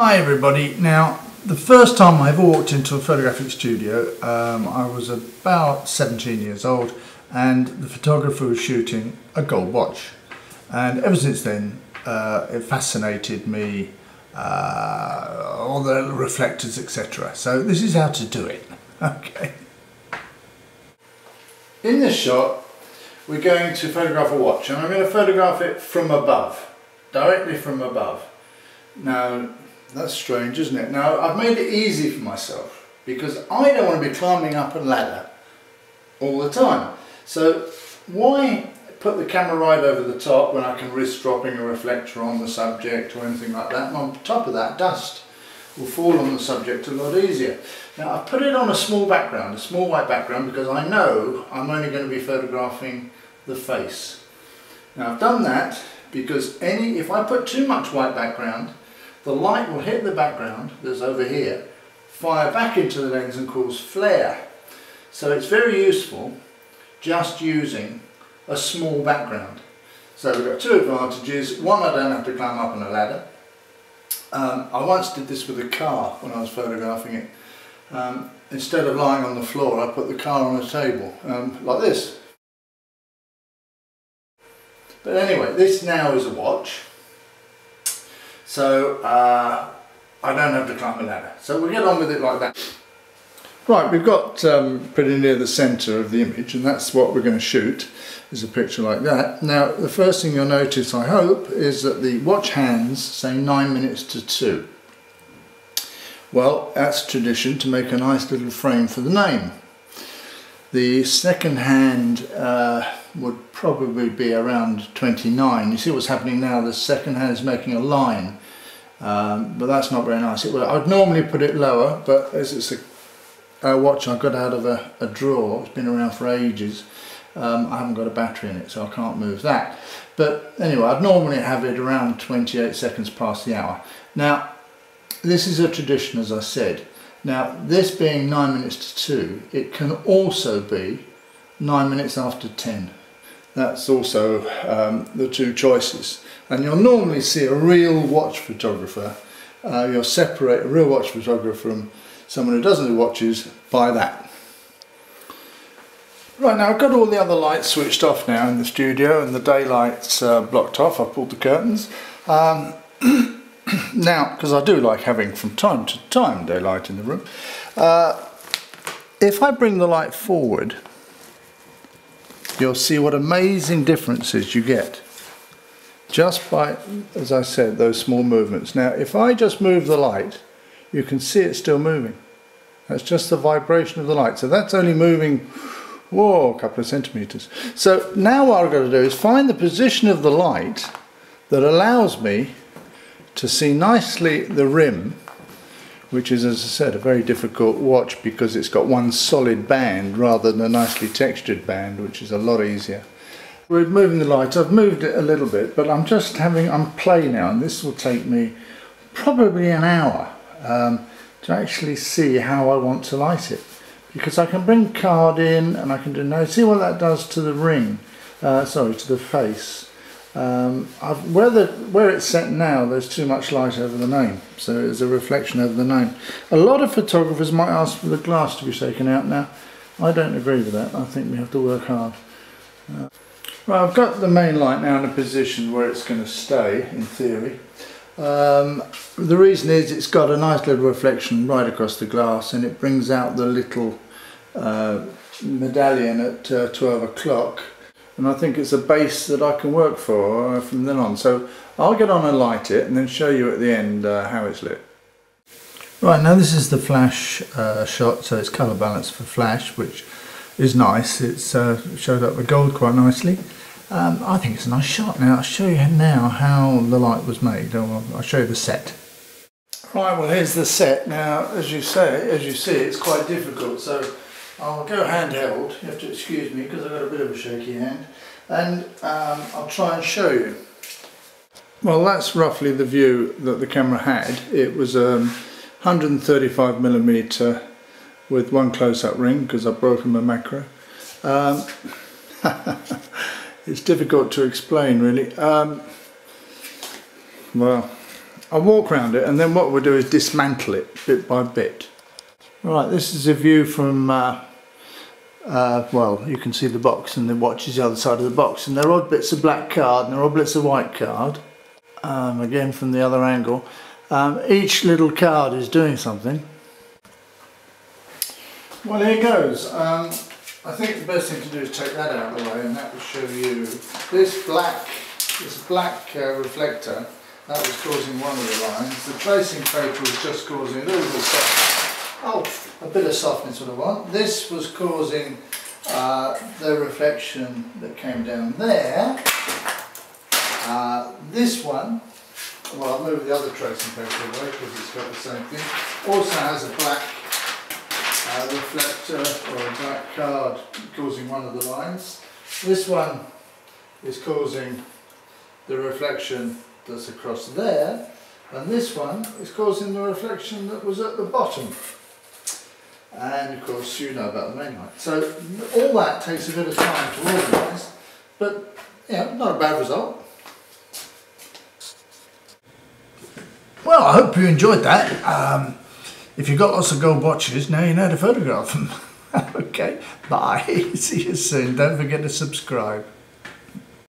Hi everybody. Now, the first time I ever walked into a photographic studio, um, I was about 17 years old and the photographer was shooting a gold watch. And ever since then, uh, it fascinated me, uh, all the reflectors, etc. So this is how to do it. Okay. In this shot, we're going to photograph a watch and I'm going to photograph it from above, directly from above. Now, that's strange, isn't it? Now, I've made it easy for myself because I don't want to be climbing up a ladder all the time. So why put the camera right over the top when I can risk dropping a reflector on the subject or anything like that? And on top of that, dust will fall on the subject a lot easier. Now, I've put it on a small background, a small white background, because I know I'm only going to be photographing the face. Now, I've done that because any if I put too much white background, the light will hit the background that's over here, fire back into the lens and cause flare. So it's very useful just using a small background. So we've got two advantages. One, I don't have to climb up on a ladder. Um, I once did this with a car when I was photographing it. Um, instead of lying on the floor, I put the car on a table, um, like this. But anyway, this now is a watch. So uh, I don't have to climb a ladder. So we'll get on with it like that. Right, we've got um, pretty near the centre of the image and that's what we're going to shoot, is a picture like that. Now the first thing you'll notice, I hope, is that the watch hands say 9 minutes to 2. Well, that's tradition to make a nice little frame for the name. The second hand uh, would probably be around 29. You see what's happening now, the second hand is making a line, um, but that's not very nice. It would, I'd normally put it lower, but as it's a, a watch I got out of a, a, drawer, it's been around for ages, um, I haven't got a battery in it, so I can't move that. But anyway, I'd normally have it around 28 seconds past the hour. Now, this is a tradition, as I said. Now, this being 9 minutes to 2, it can also be 9 minutes after 10. That's also um, the two choices. And you'll normally see a real watch photographer, uh, you'll separate a real watch photographer from someone who doesn't do watches by that. Right now I've got all the other lights switched off now in the studio and the daylight's uh, blocked off, I've pulled the curtains. Um, now, because I do like having from time to time daylight in the room, uh, if I bring the light forward you'll see what amazing differences you get just by, as I said, those small movements. Now, if I just move the light, you can see it still moving. That's just the vibration of the light. So that's only moving, whoa, a couple of centimeters. So now what I've got to do is find the position of the light that allows me to see nicely the rim which is, as I said, a very difficult watch because it's got one solid band rather than a nicely textured band, which is a lot easier. We're moving the light. I've moved it a little bit, but I'm just having, I'm play now, and this will take me probably an hour um, to actually see how I want to light it. Because I can bring card in and I can do, now see what that does to the ring, uh, sorry, to the face. Um, where, the, where it's set now, there's too much light over the name, so there's a reflection over the name. A lot of photographers might ask for the glass to be taken out now. I don't agree with that. I think we have to work hard. Uh, right, I've got the main light now in a position where it's going to stay, in theory. Um, the reason is it's got a nice little reflection right across the glass and it brings out the little uh, medallion at uh, 12 o'clock and I think it's a base that I can work for uh, from then on. So I'll get on and light it and then show you at the end uh, how it's lit. Right, now this is the flash uh, shot, so it's colour balance for flash, which is nice. It's uh, showed up the gold quite nicely. Um, I think it's a nice shot. Now I'll show you now how the light was made. I'll, I'll show you the set. Right, well here's the set. Now, as you say, as you see, it's quite difficult. So I'll go handheld, you have to excuse me because I've got a bit of a shaky hand, and um, I'll try and show you. Well that's roughly the view that the camera had. It was um, 135 millimeter with one close-up ring because I've broken my macro. Um, it's difficult to explain really. Um, well, I'll walk around it and then what we'll do is dismantle it bit by bit. Right, this is a view from, uh, uh, well, you can see the box and the watch is the other side of the box. And there are odd bits of black card and there are odd bits of white card. Um, again from the other angle. Um, each little card is doing something. Well, here goes. Um, I think the best thing to do is take that out of the way and that will show you this black, this black uh, reflector that was causing one of the lines. The tracing paper was just causing a little bit of. Oh, a bit of softness what I want. This was causing uh, the reflection that came down there. Uh, this one, well I'll move the other tracing paper away because it's got the same thing, also has a black uh, reflector or a black card causing one of the lines. This one is causing the reflection that's across there and this one is causing the reflection that was at the bottom and of course you know about the main light. So all that takes a bit of time to organise but yeah, not a bad result. Well, I hope you enjoyed that. Um, if you've got lots of gold watches, now you know how to photograph them. okay, bye. See you soon. Don't forget to subscribe.